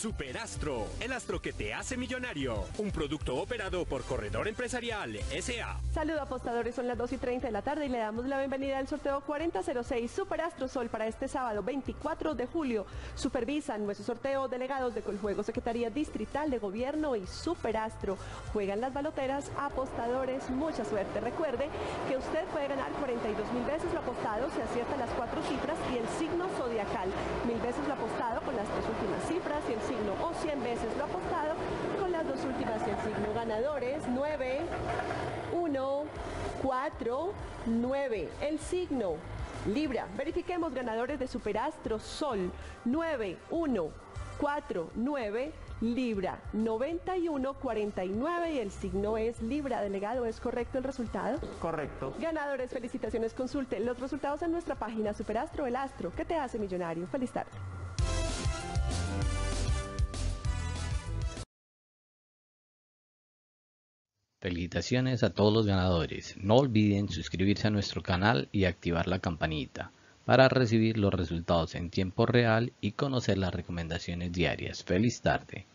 Superastro, el astro que te hace millonario. Un producto operado por Corredor Empresarial SA. Saludos apostadores, son las 2 y 30 de la tarde y le damos la bienvenida al sorteo 4006 Superastro Sol para este sábado 24 de julio. Supervisan nuestro sorteo delegados de Coljuego, Secretaría Distrital de Gobierno y Superastro. Juegan las baloteras, apostadores, mucha suerte. Recuerde que usted puede ganar 42 mil veces lo apostado si acierta las cuatro cifras y el signo zodiacal. Mil veces lo apostado con las tres últimas cifras y el signo o 100 veces lo apostado con las dos últimas y el signo ganadores 9, 1, 4, 9. El signo Libra. Verifiquemos ganadores de Superastro Sol 9, 1, 4, 9. Libra 91 49 y el signo es Libra. Delegado, ¿es correcto el resultado? Correcto. Ganadores, felicitaciones. Consulte los resultados en nuestra página Superastro, el astro. ¿Qué te hace millonario? Feliz tarde. Felicitaciones a todos los ganadores. No olviden suscribirse a nuestro canal y activar la campanita para recibir los resultados en tiempo real y conocer las recomendaciones diarias. Feliz tarde.